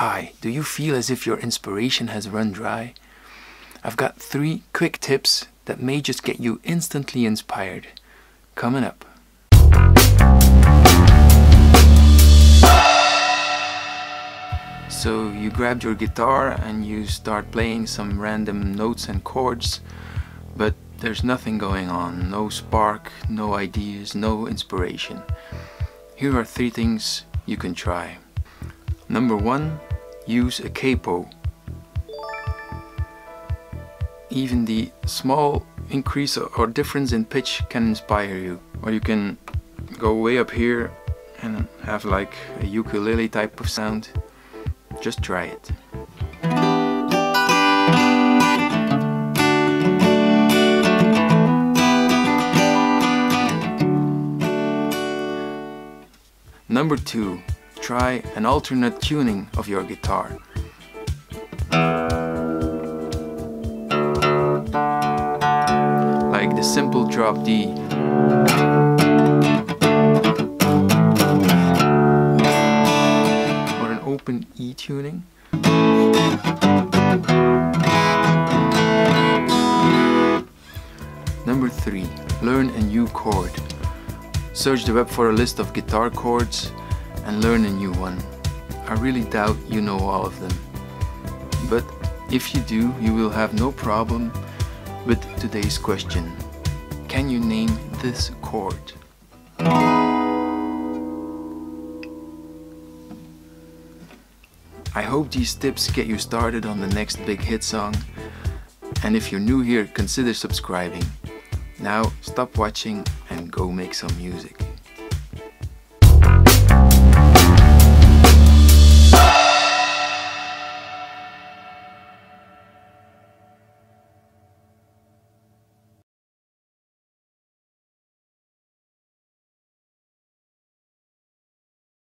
Hi, do you feel as if your inspiration has run dry? I've got three quick tips that may just get you instantly inspired. Coming up. So you grabbed your guitar and you start playing some random notes and chords, but there's nothing going on, no spark, no ideas, no inspiration. Here are three things you can try. Number one, use a capo. Even the small increase or difference in pitch can inspire you. Or you can go way up here and have like a ukulele type of sound. Just try it. Number two, try an alternate tuning of your guitar. Like the simple drop D. Or an open E tuning. Number three, learn a new chord. Search the web for a list of guitar chords and learn a new one. I really doubt you know all of them. But if you do, you will have no problem with today's question. Can you name this chord? I hope these tips get you started on the next big hit song. And if you're new here, consider subscribing. Now stop watching and go make some music.